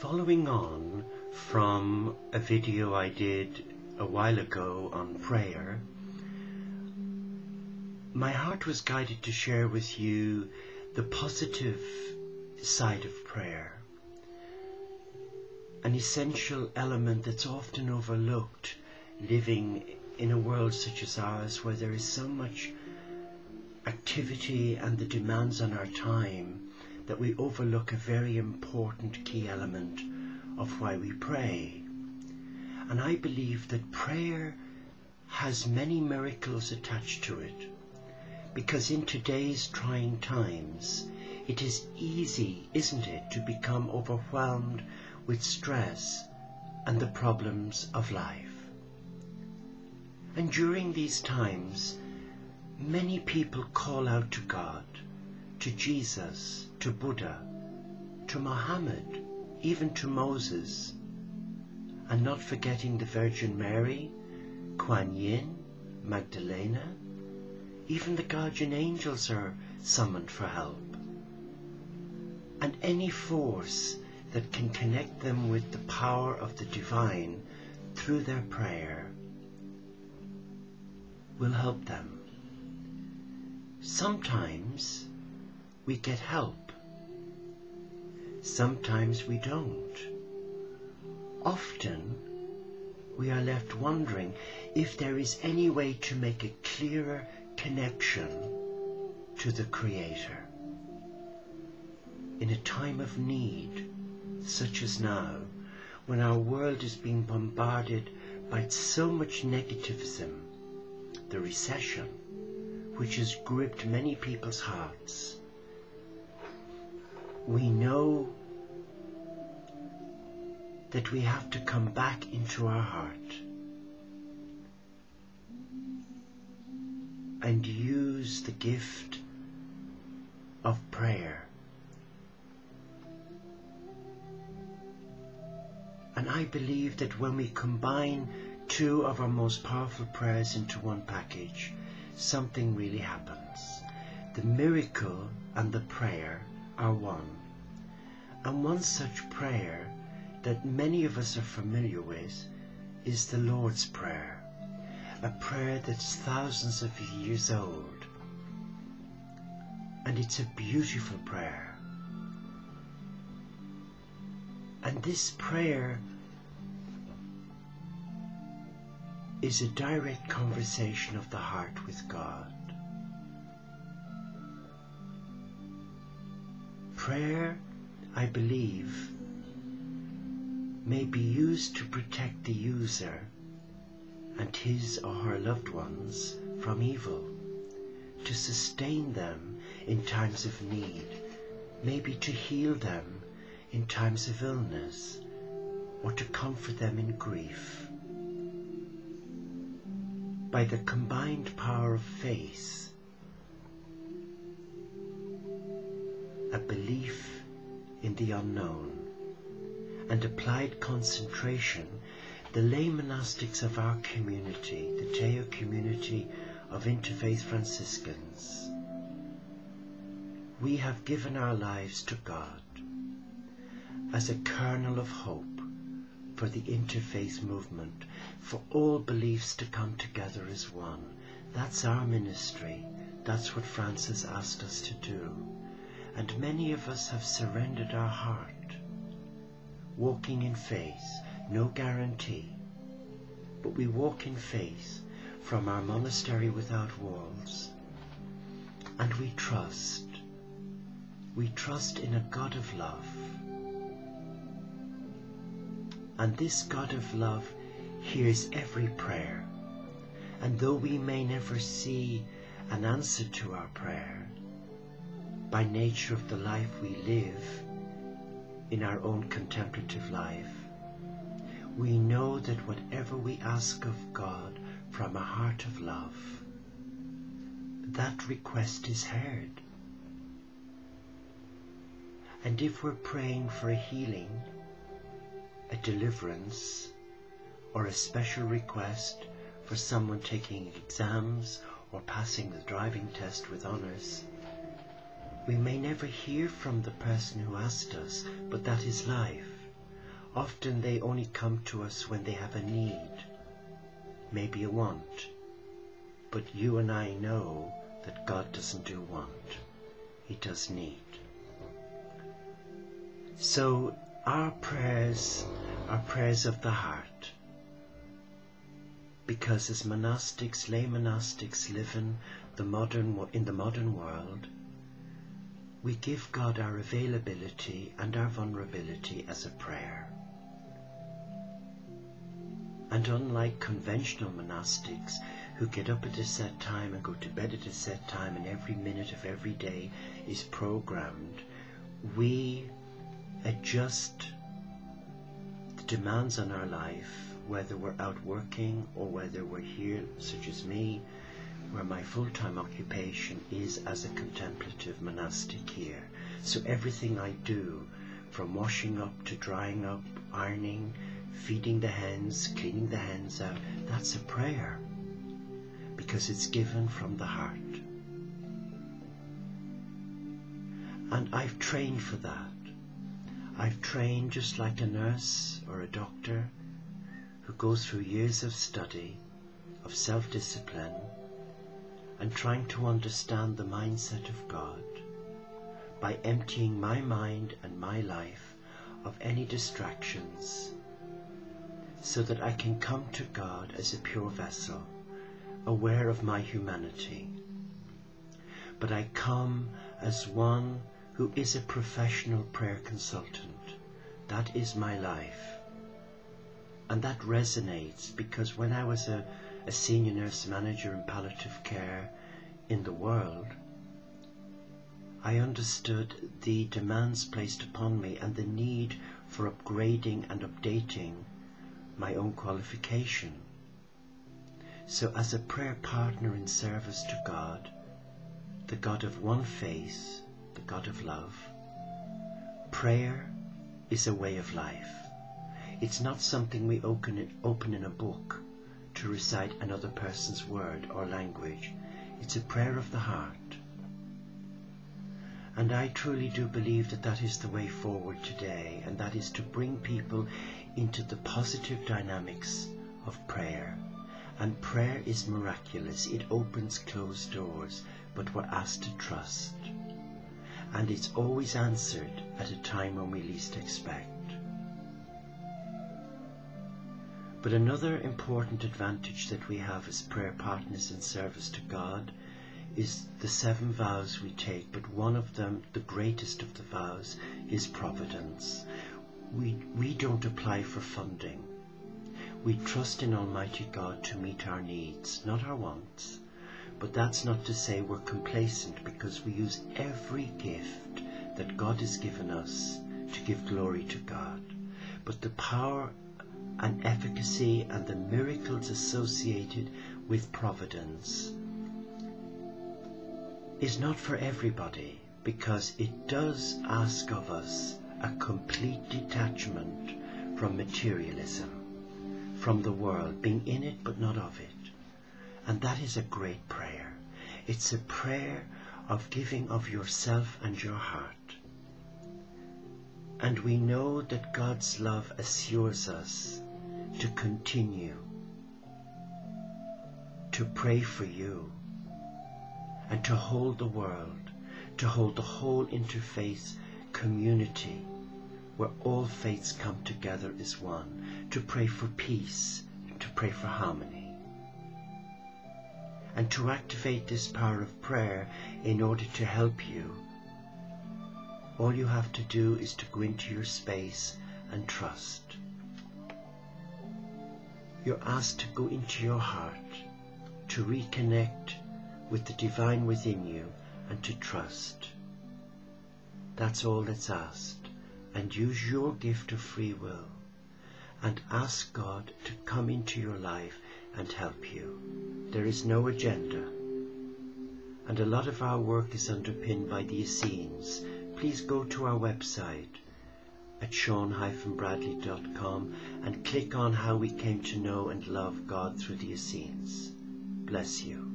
Following on from a video I did a while ago on prayer, my heart was guided to share with you the positive side of prayer. An essential element that's often overlooked living in a world such as ours where there is so much activity and the demands on our time that we overlook a very important key element of why we pray. And I believe that prayer has many miracles attached to it because in today's trying times it is easy, isn't it, to become overwhelmed with stress and the problems of life. And during these times, many people call out to God, to Jesus, to Buddha, to Muhammad, even to Moses, and not forgetting the Virgin Mary, Kuan Yin, Magdalena, even the guardian angels are summoned for help. And any force that can connect them with the power of the divine through their prayer will help them. Sometimes we get help. Sometimes we don't. Often we are left wondering if there is any way to make a clearer connection to the Creator. In a time of need, such as now, when our world is being bombarded by so much negativism, the recession, which has gripped many people's hearts, we know that we have to come back into our heart and use the gift of prayer. And I believe that when we combine two of our most powerful prayers into one package, something really happens. The miracle and the prayer are one. And one such prayer that many of us are familiar with is the Lord's Prayer, a prayer that's thousands of years old. And it's a beautiful prayer. And this prayer is a direct conversation of the heart with God. Prayer, I believe, may be used to protect the user and his or her loved ones from evil, to sustain them in times of need, maybe to heal them in times of illness, or to comfort them in grief. By the combined power of faith, a belief in the unknown, and applied concentration, the lay monastics of our community, the Teo community of Interfaith Franciscans, we have given our lives to God as a kernel of hope for the interfaith movement, for all beliefs to come together as one. That's our ministry. That's what Francis asked us to do. And many of us have surrendered our heart, walking in faith, no guarantee, but we walk in faith from our monastery without walls. And we trust, we trust in a God of love. And this God of love hears every prayer. And though we may never see an answer to our prayer, by nature of the life we live in our own contemplative life, we know that whatever we ask of God from a heart of love, that request is heard. And if we're praying for a healing, a deliverance, or a special request for someone taking exams or passing the driving test with honours, we may never hear from the person who asked us, but that is life. Often they only come to us when they have a need, maybe a want. But you and I know that God doesn't do want, He does need. So our prayers are prayers of the heart. Because as monastics, lay monastics live in the modern, in the modern world, we give God our availability and our vulnerability as a prayer. And unlike conventional monastics who get up at a set time and go to bed at a set time and every minute of every day is programmed, we adjust the demands on our life, whether we're out working or whether we're here, such as me, where my full-time occupation is as a contemplative monastic here. So everything I do, from washing up to drying up, ironing, feeding the hens, cleaning the hens out, that's a prayer because it's given from the heart. And I've trained for that. I've trained just like a nurse or a doctor who goes through years of study, of self-discipline, and trying to understand the mindset of God by emptying my mind and my life of any distractions so that I can come to God as a pure vessel, aware of my humanity. But I come as one who is a professional prayer consultant. That is my life. And that resonates because when I was a, a senior nurse manager in palliative care in the world, I understood the demands placed upon me and the need for upgrading and updating my own qualification. So as a prayer partner in service to God, the God of one face, the God of love, prayer is a way of life. It's not something we open, open in a book to recite another person's word or language. It's a prayer of the heart. And I truly do believe that that is the way forward today, and that is to bring people into the positive dynamics of prayer. And prayer is miraculous. It opens closed doors, but we're asked to trust. And it's always answered at a time when we least expect. But another important advantage that we have as prayer partners in service to God is the seven vows we take, but one of them, the greatest of the vows, is providence we, we don't apply for funding. We trust in Almighty God to meet our needs, not our wants. But that's not to say we're complacent because we use every gift that God has given us to give glory to God. But the power and efficacy and the miracles associated with providence is not for everybody because it does ask of us a complete detachment from materialism, from the world, being in it but not of it. And that is a great prayer. It's a prayer of giving of yourself and your heart. And we know that God's love assures us to continue to pray for you and to hold the world, to hold the whole interfaith community where all faiths come together as one, to pray for peace, to pray for harmony. And to activate this power of prayer in order to help you, all you have to do is to go into your space and trust. You're asked to go into your heart, to reconnect with the divine within you and to trust. That's all that's asked and use your gift of free will and ask God to come into your life and help you. There is no agenda. And a lot of our work is underpinned by the Essenes. Please go to our website at sean-bradley.com and click on how we came to know and love God through the Essenes. Bless you.